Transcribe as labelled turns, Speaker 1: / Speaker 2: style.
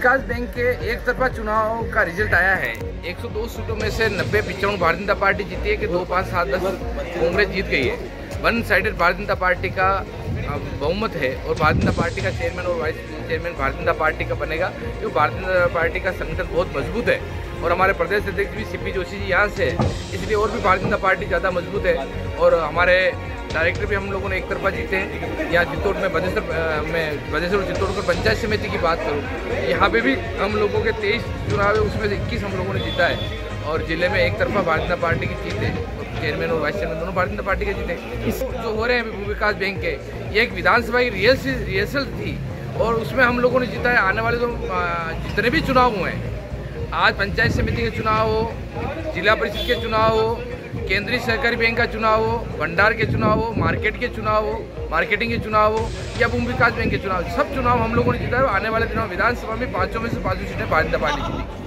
Speaker 1: विकास bank के एक तरफा चुनाव का रिज़ल्ट आया है। 102 सीटों में से नब्बे पिचावन भारतीय जनता पार्टी जीती है कि दो, पाँच, सात, दस कांग्रेस जीत गई है। One sided Bharatiya Janata party का बहुमत है और भारतीय जनता पार्टी का चेयरमैन और vice chairman Bharatiya Janata party का बनेगा, क्योंकि भारतीय जनता पार्टी का संगठन बहुत मज़बूत है और हमारे प्रदेश अध्यक्ष भी सीपी जोशी जी यहाँ से इसलिए और भी भारतीय जनता पार्टी ज़्यादा मज़बूत है और हमारे डायरेक्टर भी हम लोगों ने एक तरफा जीते हैं। यहाँ चित्तौड़ में बदेसर में बदेसर चित्तौड़ को पंचायत समिति की बात करूँ, यहाँ पे भी हम लोगों के तेईस चुनाव है, उसमें से इक्कीस हम लोगों ने जीता है। और ज़िले में एक तरफा भारतीय जनता पार्टी की जीत है चेयरमैन और वाइस चेयरमैन दोनों भारतीय जनता पार्टी के जीते इस जो हो रहे हैं भू विकास बैंक के, ये एक विधानसभा की रिहर्सल रिहर्सल थी, और उसमें हम लोगों ने जीता है। आने वाले जो जितने भी चुनाव हुए हैं, आज पंचायत समिति के चुनाव हो, जिला परिषद के चुनाव हो केंद्रीय सहकारी बैंक का चुनाव हो, भंडार के चुनाव हो, मार्केट के चुनाव हो, मार्केटिंग के चुनाव हो, या भूमि विकास बैंक के चुनाव सब चुनाव हम लोगों ने जीता है। आने वाले दिनों विधानसभा में पाँचों में से पाँचों सीटें जनता पार्टी जीती